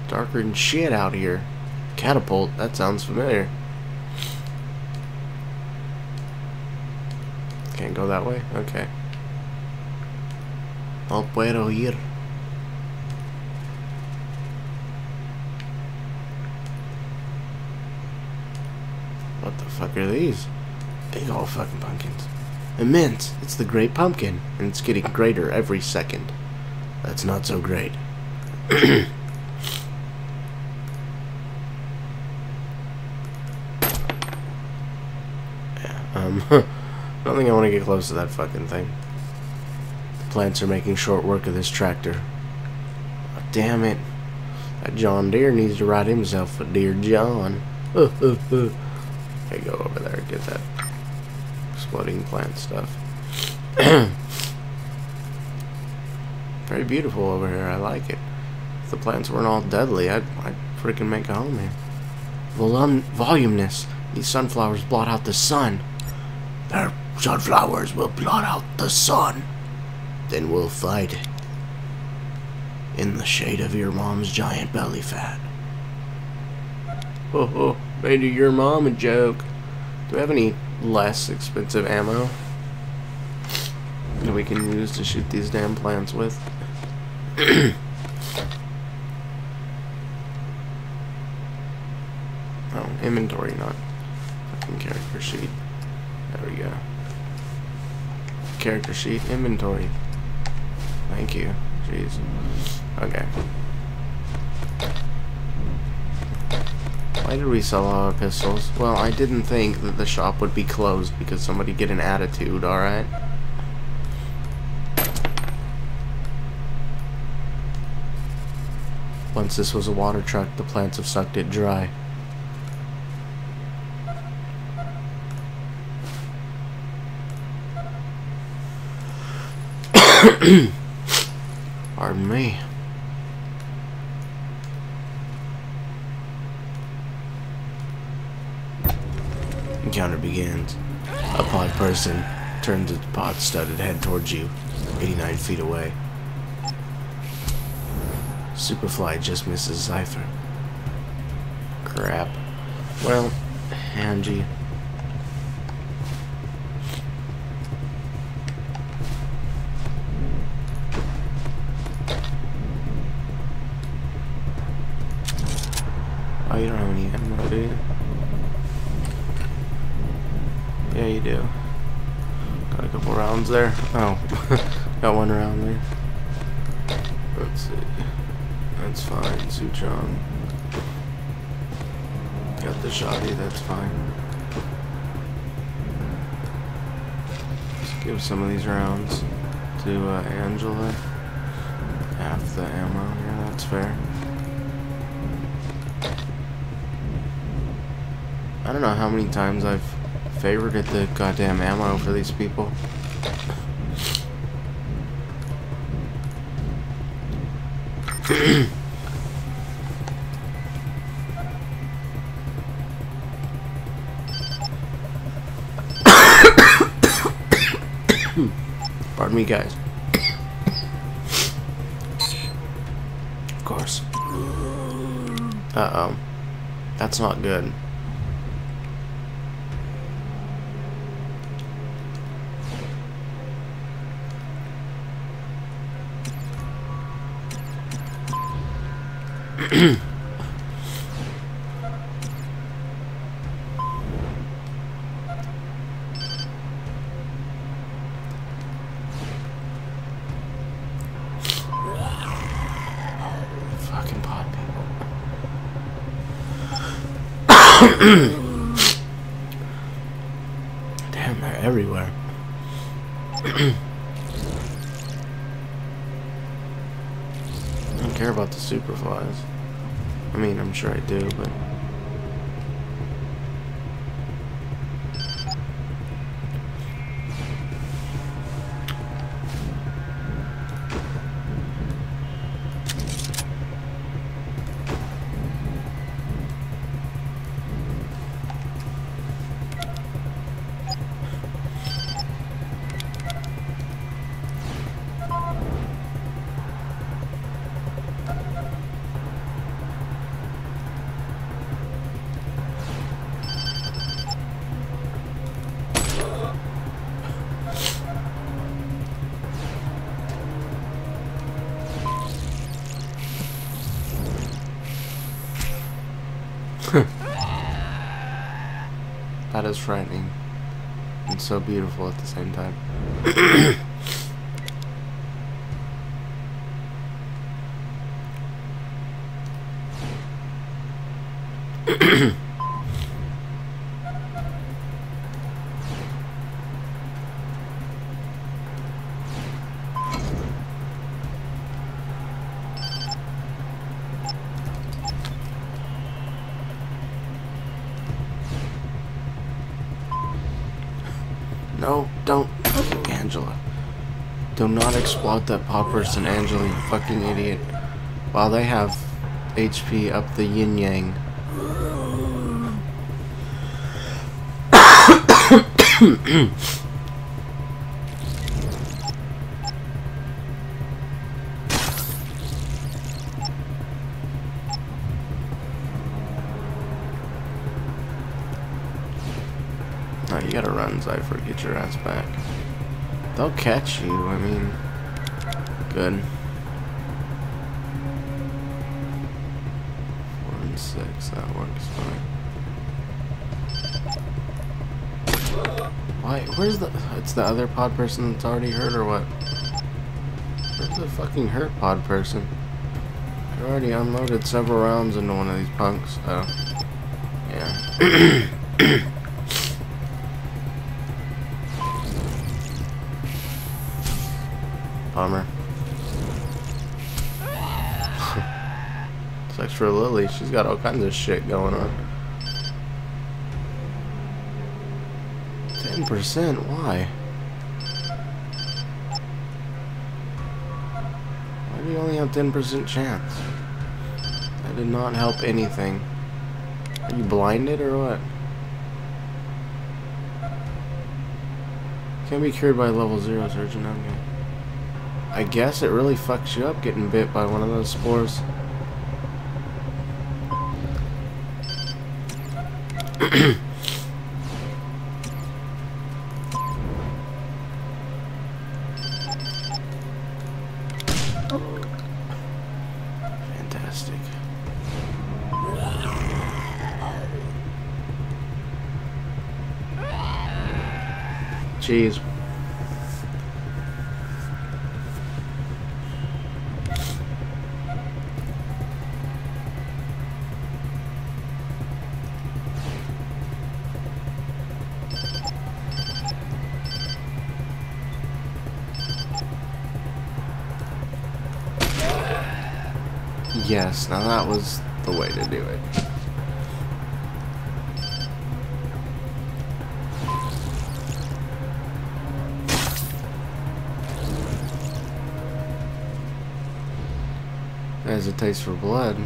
Darker than shit out here. Catapult. That sounds familiar. Can't go that way? Okay. Puedo ir. Fuck are these? Big old fucking pumpkins. Immense! It's the Great Pumpkin, and it's getting greater every second. That's not so great. um, I don't think I want to get close to that fucking thing. The plants are making short work of this tractor. Oh, damn it. That John Deere needs to write himself a Dear John. Okay, go over there and get that exploding plant stuff. Very beautiful over here. I like it. If the plants weren't all deadly, I'd, I'd freaking make a home here. Volum voluminous. These sunflowers blot out the sun. Their sunflowers will blot out the sun. Then we'll fight in the shade of your mom's giant belly fat. Oh, oh, made your mom a joke. Do we have any less expensive ammo that we can use to shoot these damn plants with? oh, inventory, not fucking character sheet. There we go. Character sheet, inventory. Thank you. Jeez. Okay. Why did we sell all our pistols? Well, I didn't think that the shop would be closed because somebody get an attitude, alright? Once this was a water truck, the plants have sucked it dry. Pardon me. Encounter begins. A pod person turns its pod-studded head towards you, 89 feet away. Superfly just misses Zypher. Crap. Well, Angie. Don't know how many times I've favorited the goddamn ammo for these people. Pardon me, guys. Of course. Uh-oh. That's not good. Fucking people. Damn, they're everywhere. I don't care about the superflies. I mean, I'm sure I do, but... so beautiful at the same time. Do not exploit that pod person, Angela, you fucking idiot. While they have HP up the yin yang. No, you gotta run, Zypher. Get your ass back. They'll catch you, I mean... Good. Four and six, that works fine. Why, where's the... It's the other pod person that's already hurt, or what? Where's the fucking hurt pod person? I already unloaded several rounds into one of these punks, so... Yeah. She's got all kinds of shit going on. 10%? Why? Why do you only have 10% chance? That did not help anything. Are you blinded or what? Can't be cured by level 0 surgeon. Okay. I guess it really fucks you up getting bit by one of those spores. Yes, now that was the way to do it. As a taste for blood.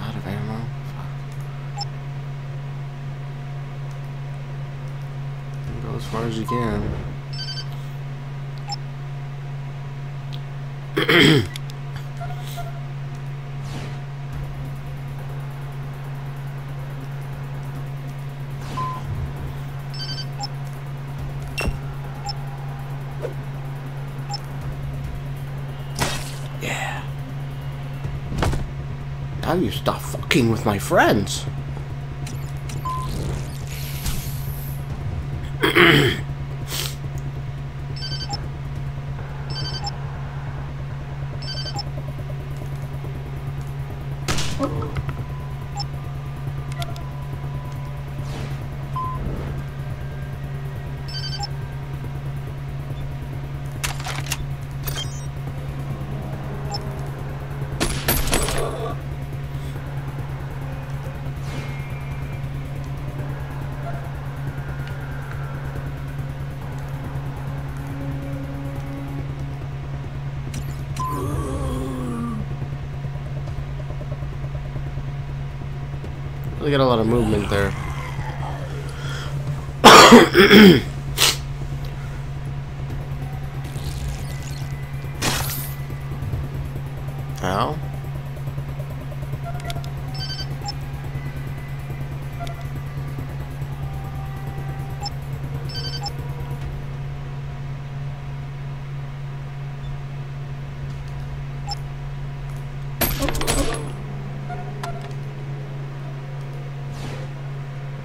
Out of ammo. Go as far as you can. With my friends. Movement there.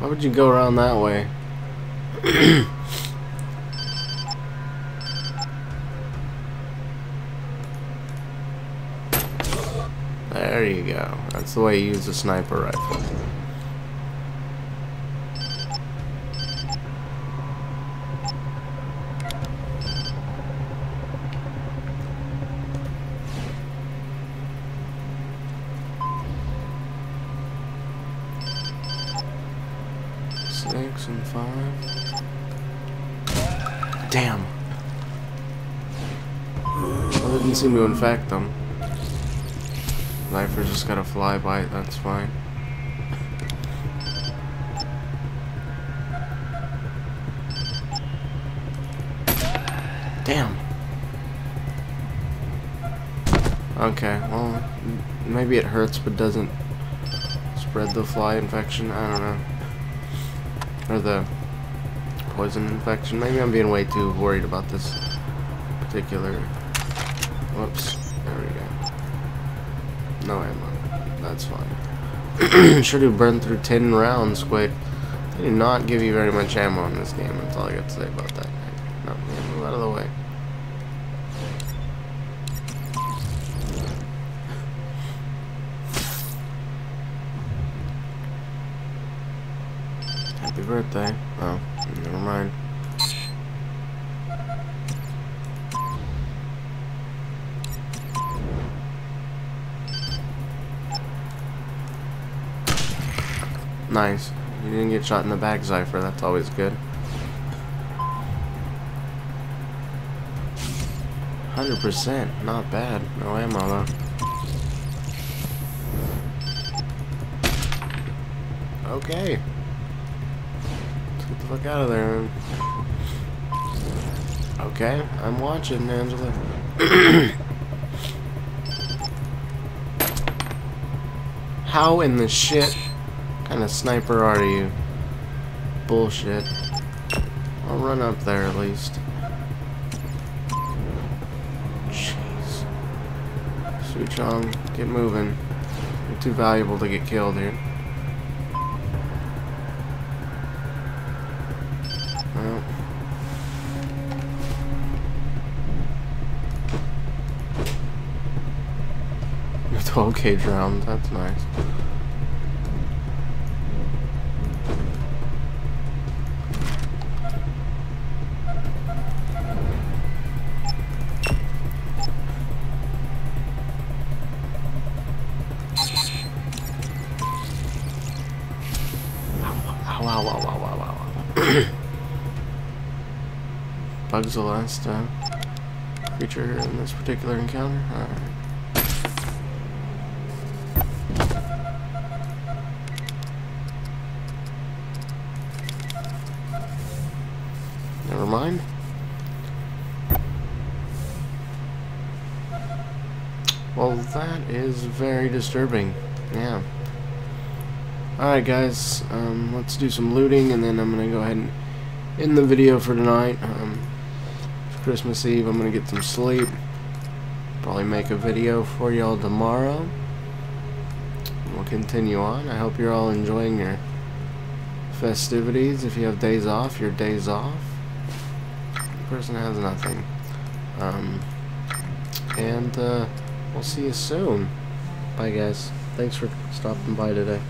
Would you go around that way? there you go. That's the way you use a sniper rifle. Infect them. Um, Viper just got a fly bite, that's fine. Damn. Okay, well, maybe it hurts but doesn't spread the fly infection. I don't know. Or the poison infection. Maybe I'm being way too worried about this particular. Whoops. Fine. Should have burned through 10 rounds quick. They did not give you very much ammo in this game. That's all I got to say about that. No, yeah, move out of the way. Happy birthday. Oh, never mind. Nice. You didn't get shot in the back, Zypher. That's always good. Hundred percent, not bad. No ammo though. Okay. Let's get the fuck out of there. Okay, I'm watching, Angela. How in the shit kind of sniper are you? Bullshit. I'll run up there at least. Jeez. Suchong, get moving. You're too valuable to get killed here. Well. Twelve gauge rounds, that's nice. Ow. The last time. creature in this particular encounter? Alright. Never mind. Well, that is very disturbing. Yeah. Alright guys, um, let's do some looting and then I'm going to go ahead and end the video for tonight. Um, Christmas Eve, I'm going to get some sleep. Probably make a video for y'all tomorrow. We'll continue on. I hope you're all enjoying your festivities. If you have days off, your days off. The person has nothing. Um, and uh, we'll see you soon. Bye guys. Thanks for stopping by today.